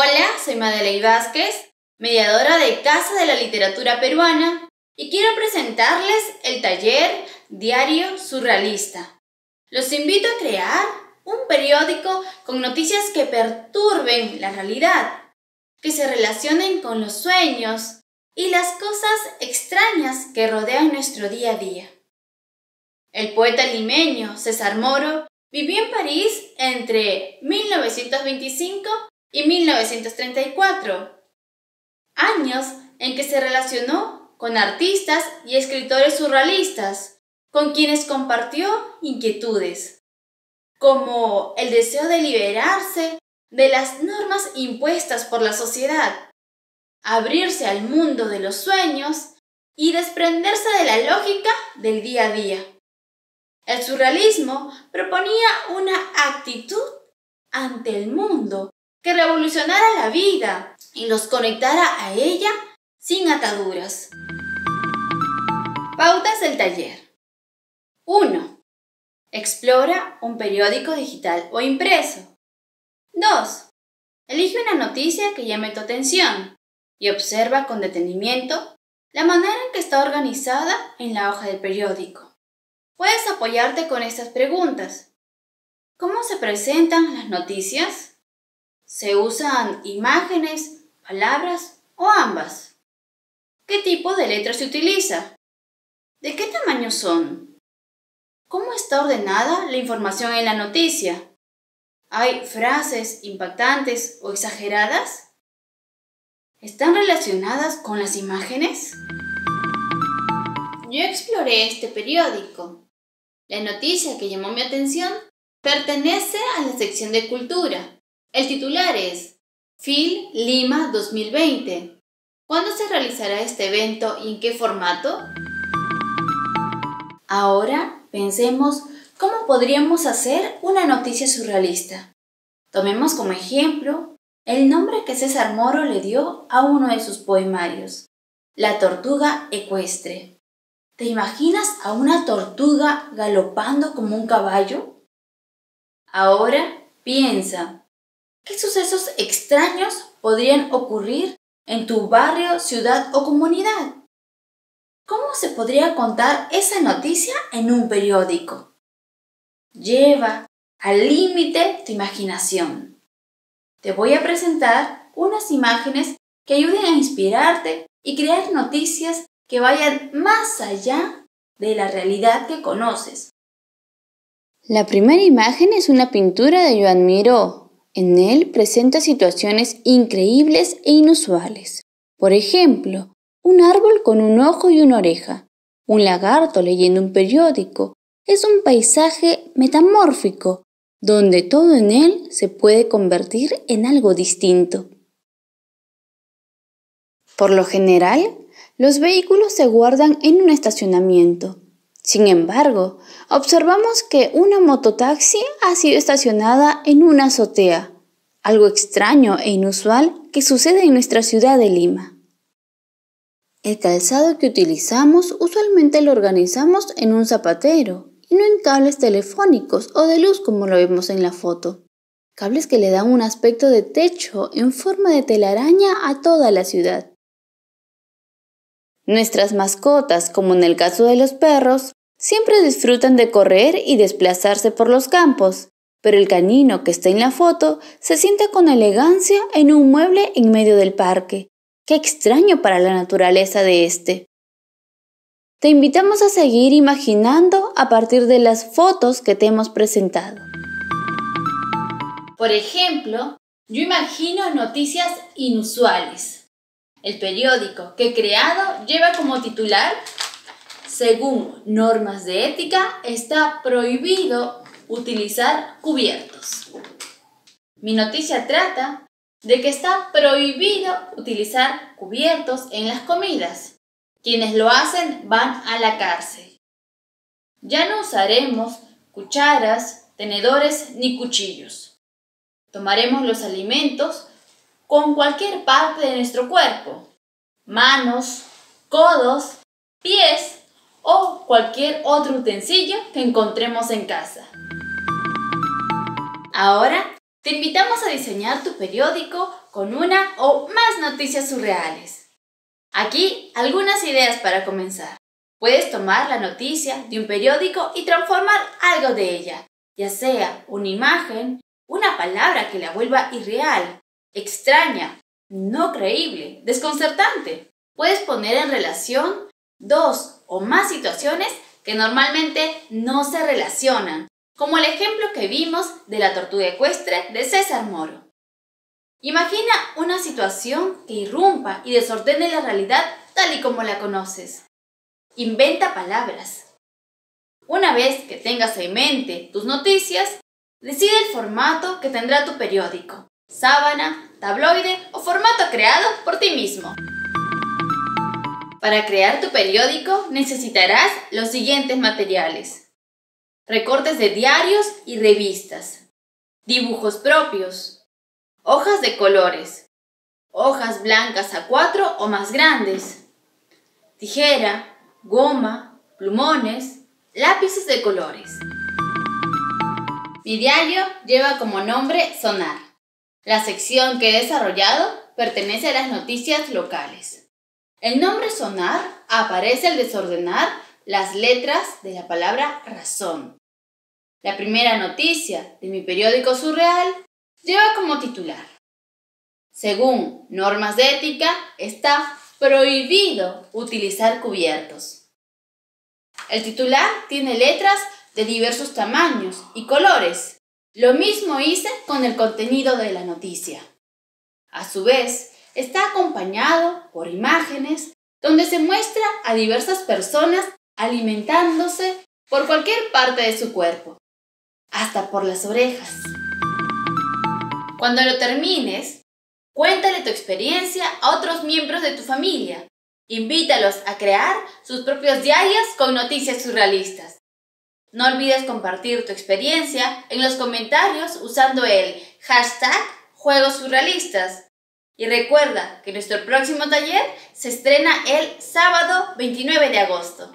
Hola, soy Madeleine Vázquez, mediadora de Casa de la Literatura Peruana, y quiero presentarles el taller Diario Surrealista. Los invito a crear un periódico con noticias que perturben la realidad, que se relacionen con los sueños y las cosas extrañas que rodean nuestro día a día. El poeta limeño César Moro vivió en París entre 1925 y 1934, años en que se relacionó con artistas y escritores surrealistas, con quienes compartió inquietudes, como el deseo de liberarse de las normas impuestas por la sociedad, abrirse al mundo de los sueños y desprenderse de la lógica del día a día. El surrealismo proponía una actitud ante el mundo que revolucionara la vida y los conectara a ella sin ataduras. Pautas del taller. 1. Explora un periódico digital o impreso. 2. Elige una noticia que llame tu atención y observa con detenimiento la manera en que está organizada en la hoja del periódico. Puedes apoyarte con estas preguntas. ¿Cómo se presentan las noticias? ¿Se usan imágenes, palabras o ambas? ¿Qué tipo de letras se utiliza? ¿De qué tamaño son? ¿Cómo está ordenada la información en la noticia? ¿Hay frases impactantes o exageradas? ¿Están relacionadas con las imágenes? Yo exploré este periódico. La noticia que llamó mi atención pertenece a la sección de cultura el titular es Phil Lima 2020. ¿Cuándo se realizará este evento y en qué formato? Ahora pensemos cómo podríamos hacer una noticia surrealista. Tomemos como ejemplo el nombre que César Moro le dio a uno de sus poemarios, La tortuga ecuestre. ¿Te imaginas a una tortuga galopando como un caballo? Ahora piensa, ¿Qué sucesos extraños podrían ocurrir en tu barrio, ciudad o comunidad? ¿Cómo se podría contar esa noticia en un periódico? Lleva al límite tu imaginación. Te voy a presentar unas imágenes que ayuden a inspirarte y crear noticias que vayan más allá de la realidad que conoces. La primera imagen es una pintura de Joan Miró, en él presenta situaciones increíbles e inusuales. Por ejemplo, un árbol con un ojo y una oreja, un lagarto leyendo un periódico. Es un paisaje metamórfico, donde todo en él se puede convertir en algo distinto. Por lo general, los vehículos se guardan en un estacionamiento. Sin embargo, observamos que una mototaxi ha sido estacionada en una azotea, algo extraño e inusual que sucede en nuestra ciudad de Lima. El calzado que utilizamos usualmente lo organizamos en un zapatero y no en cables telefónicos o de luz como lo vemos en la foto. Cables que le dan un aspecto de techo en forma de telaraña a toda la ciudad. Nuestras mascotas, como en el caso de los perros, Siempre disfrutan de correr y desplazarse por los campos, pero el canino que está en la foto se sienta con elegancia en un mueble en medio del parque. Qué extraño para la naturaleza de este. Te invitamos a seguir imaginando a partir de las fotos que te hemos presentado. Por ejemplo, yo imagino noticias inusuales. El periódico que he creado lleva como titular según normas de ética, está prohibido utilizar cubiertos. Mi noticia trata de que está prohibido utilizar cubiertos en las comidas. Quienes lo hacen van a la cárcel. Ya no usaremos cucharas, tenedores ni cuchillos. Tomaremos los alimentos con cualquier parte de nuestro cuerpo. Manos, codos, pies cualquier otro utensilio que encontremos en casa. Ahora te invitamos a diseñar tu periódico con una o más noticias surreales. Aquí algunas ideas para comenzar. Puedes tomar la noticia de un periódico y transformar algo de ella, ya sea una imagen, una palabra que la vuelva irreal, extraña, no creíble, desconcertante. Puedes poner en relación dos o más situaciones que normalmente no se relacionan, como el ejemplo que vimos de la tortuga ecuestre de César Moro. Imagina una situación que irrumpa y desordene la realidad tal y como la conoces. Inventa palabras. Una vez que tengas en mente tus noticias, decide el formato que tendrá tu periódico, sábana, tabloide o formato creado por ti mismo. Para crear tu periódico necesitarás los siguientes materiales. Recortes de diarios y revistas, dibujos propios, hojas de colores, hojas blancas a cuatro o más grandes, tijera, goma, plumones, lápices de colores. Mi diario lleva como nombre Sonar. La sección que he desarrollado pertenece a las noticias locales. El nombre Sonar aparece al desordenar las letras de la palabra razón. La primera noticia de mi periódico surreal lleva como titular. Según normas de ética, está prohibido utilizar cubiertos. El titular tiene letras de diversos tamaños y colores. Lo mismo hice con el contenido de la noticia. A su vez, está acompañado por imágenes donde se muestra a diversas personas alimentándose por cualquier parte de su cuerpo, hasta por las orejas. Cuando lo termines, cuéntale tu experiencia a otros miembros de tu familia Invítalos a crear sus propios diarios con noticias surrealistas. No olvides compartir tu experiencia en los comentarios usando el hashtag Juegos Surrealistas. Y recuerda que nuestro próximo taller se estrena el sábado 29 de agosto.